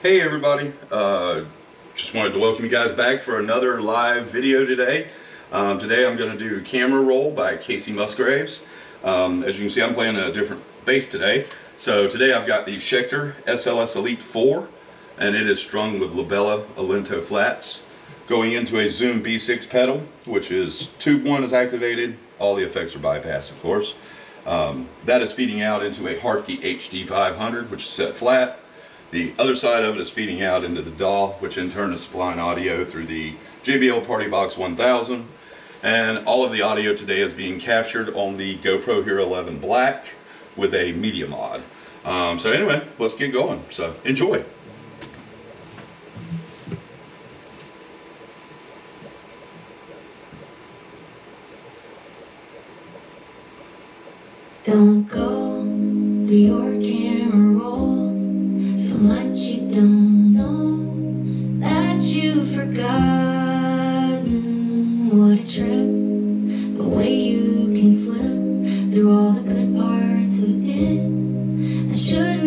Hey everybody, uh, just wanted to welcome you guys back for another live video today. Um, today I'm going to do Camera Roll by Kacey Musgraves. Um, as you can see I'm playing a different bass today. So today I've got the Schecter SLS Elite 4 and it is strung with Labella Olinto flats going into a Zoom B6 pedal which is tube 1 is activated, all the effects are bypassed of course. Um, that is feeding out into a Hartke HD500 which is set flat the other side of it is feeding out into the DAW, which in turn is supplying audio through the JBL Party Box 1000. And all of the audio today is being captured on the GoPro Hero 11 Black with a media mod. Um, so anyway, let's get going. So enjoy. Don't go, camera roll much you don't know that you've forgotten. What a trip the way you can flip through all the good parts of it. I shouldn't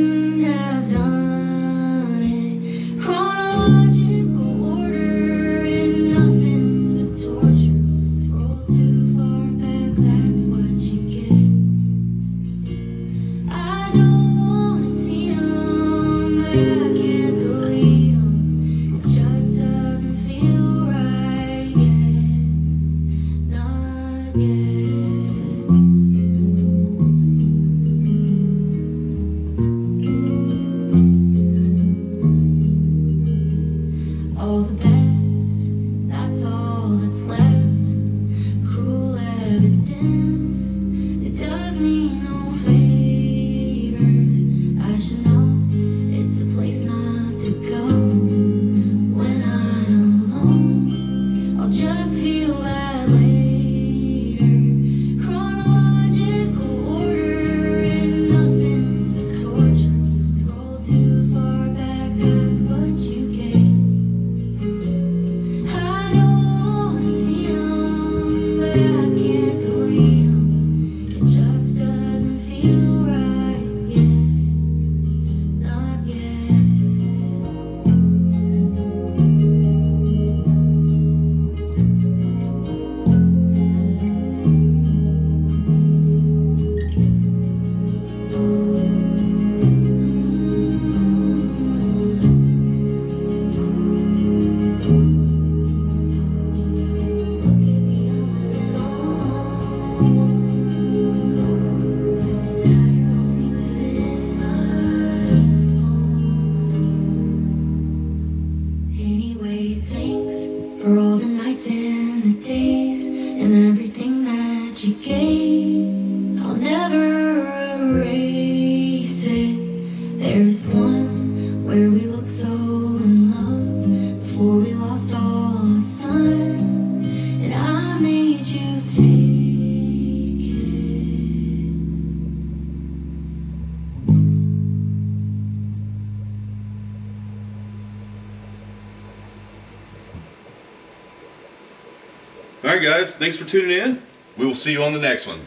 I'll never. There's one where we looked so in love before we lost all the sun, and I made you take it. All right guys, thanks for tuning in. We will see you on the next one.